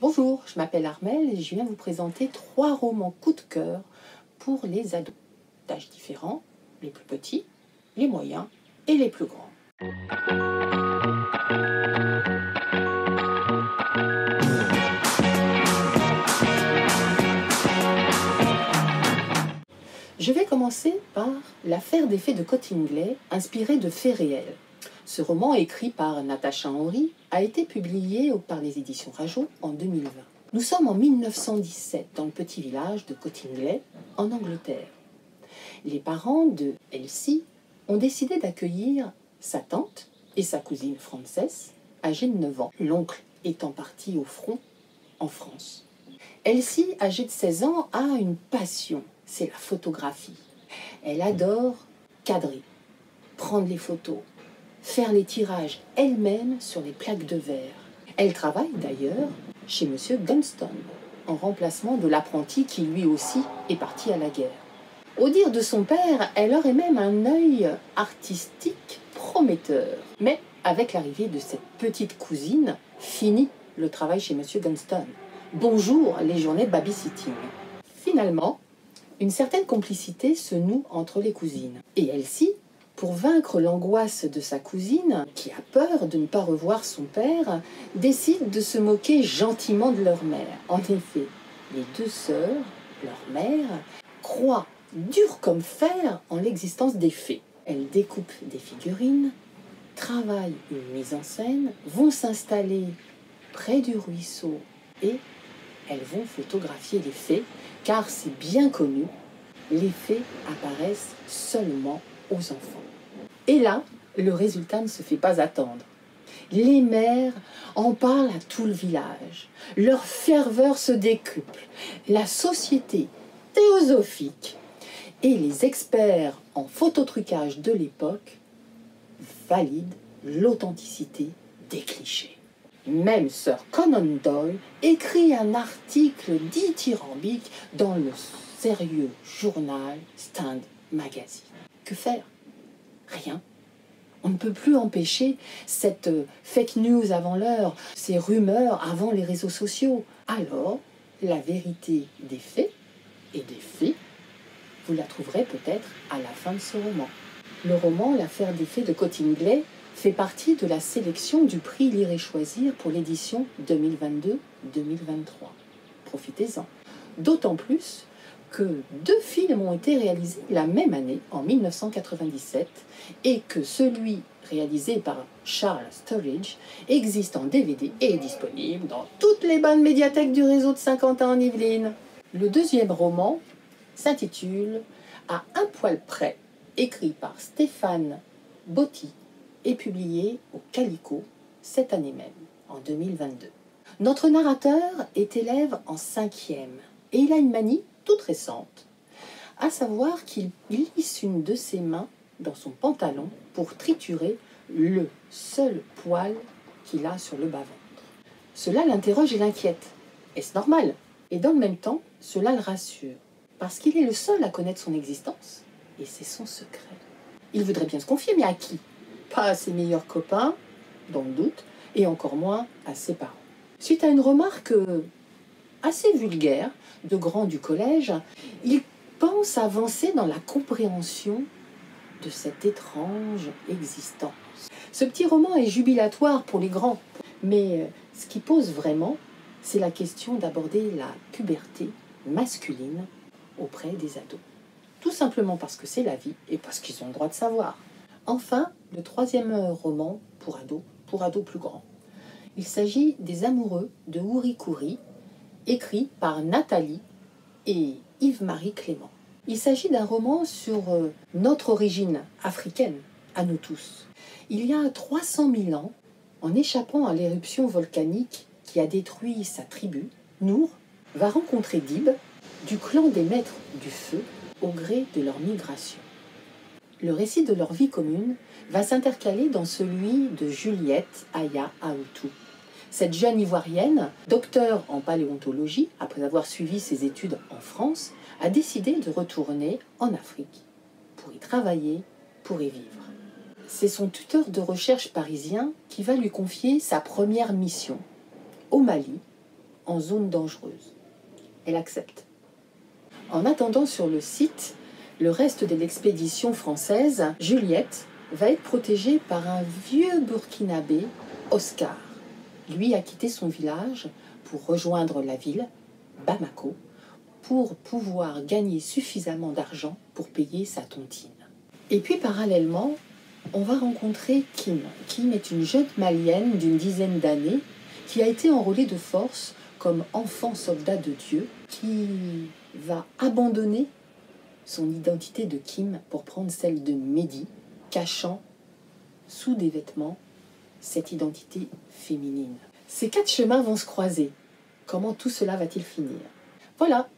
Bonjour, je m'appelle Armel et je viens vous présenter trois romans coup de cœur pour les ados, d'âges différents, les plus petits, les moyens et les plus grands. Je vais commencer par L'affaire des fées de Cottingley, inspirée de faits réels. Ce roman, écrit par Natacha Henry, a été publié par les éditions Rajo en 2020. Nous sommes en 1917 dans le petit village de Cottingley, en Angleterre. Les parents de Elsie ont décidé d'accueillir sa tante et sa cousine Frances, âgée de 9 ans, l'oncle étant parti au front en France. Elsie, âgée de 16 ans, a une passion, c'est la photographie. Elle adore cadrer, prendre les photos, faire les tirages elle-même sur les plaques de verre. Elle travaille d'ailleurs chez M. Gunston, en remplacement de l'apprenti qui lui aussi est parti à la guerre. Au dire de son père, elle aurait même un œil artistique prometteur. Mais avec l'arrivée de cette petite cousine, fini le travail chez M. Gunston. Bonjour les journées babysitting. Finalement, une certaine complicité se noue entre les cousines. Et Elsie pour vaincre l'angoisse de sa cousine, qui a peur de ne pas revoir son père, décide de se moquer gentiment de leur mère. En effet, les deux sœurs, leur mère, croient dur comme fer en l'existence des fées. Elles découpent des figurines, travaillent une mise en scène, vont s'installer près du ruisseau et elles vont photographier les fées, car c'est bien connu, les fées apparaissent seulement enfants. Et là, le résultat ne se fait pas attendre. Les mères en parlent à tout le village. Leur ferveur se décuple. La société théosophique et les experts en phototrucage de l'époque valident l'authenticité des clichés. Même Sir Conan Doyle écrit un article dithyrambique dans le sérieux journal Stand Magazine. Faire? Rien. On ne peut plus empêcher cette euh, fake news avant l'heure, ces rumeurs avant les réseaux sociaux. Alors, la vérité des faits et des faits, vous la trouverez peut-être à la fin de ce roman. Le roman L'affaire des faits de Cottingley fait partie de la sélection du prix Lire et Choisir pour l'édition 2022-2023. Profitez-en. D'autant plus que deux films ont été réalisés la même année, en 1997, et que celui réalisé par Charles Sturridge existe en DVD et est disponible dans toutes les bonnes médiathèques du réseau de Saint-Quentin en Yvelines. Le deuxième roman s'intitule À un poil près, écrit par Stéphane Botti et publié au Calico cette année même, en 2022. Notre narrateur est élève en cinquième et il a une manie toute récente, à savoir qu'il glisse une de ses mains dans son pantalon pour triturer le seul poil qu'il a sur le bas-ventre. Cela l'interroge et l'inquiète. Est-ce normal? Et dans le même temps, cela le rassure, parce qu'il est le seul à connaître son existence, et c'est son secret. Il voudrait bien se confier, mais à qui? Pas à ses meilleurs copains, dans le doute, et encore moins à ses parents. Suite à une remarque assez vulgaire de grands du collège, il pense avancer dans la compréhension de cette étrange existence. Ce petit roman est jubilatoire pour les grands, mais euh, ce qui pose vraiment, c'est la question d'aborder la puberté masculine auprès des ados. Tout simplement parce que c'est la vie et parce qu'ils ont le droit de savoir. Enfin, le troisième roman pour ados, pour ados plus grands. Il s'agit des amoureux de Kouri, écrit par Nathalie et Yves-Marie Clément. Il s'agit d'un roman sur euh, notre origine africaine, à nous tous. Il y a 300 000 ans, en échappant à l'éruption volcanique qui a détruit sa tribu, Nour va rencontrer Dib, du clan des maîtres du feu, au gré de leur migration. Le récit de leur vie commune va s'intercaler dans celui de Juliette Aya Aoutou, cette jeune ivoirienne, docteur en paléontologie, après avoir suivi ses études en France, a décidé de retourner en Afrique pour y travailler, pour y vivre. C'est son tuteur de recherche parisien qui va lui confier sa première mission au Mali en zone dangereuse. Elle accepte. En attendant sur le site le reste de l'expédition française, Juliette va être protégée par un vieux burkinabé, Oscar. Lui a quitté son village pour rejoindre la ville, Bamako, pour pouvoir gagner suffisamment d'argent pour payer sa tontine. Et puis parallèlement, on va rencontrer Kim. Kim est une jeune malienne d'une dizaine d'années qui a été enrôlée de force comme enfant soldat de Dieu, qui va abandonner son identité de Kim pour prendre celle de Mehdi, cachant sous des vêtements cette identité féminine. Ces quatre chemins vont se croiser. Comment tout cela va-t-il finir? Voilà,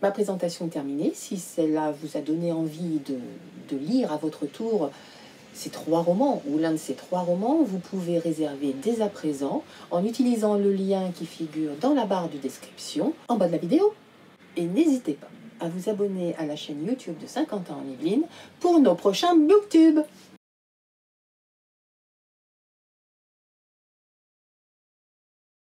ma présentation terminée. Si cela vous a donné envie de, lire à votre tour ces trois romans ou l'un de ces trois romans, vous pouvez réserver dès à présent en utilisant le lien qui figure dans la barre de description en bas de la vidéo. Et n'hésitez pas à vous abonner à la chaîne YouTube de 50 ans en Yvelines pour nos prochains Booktubes.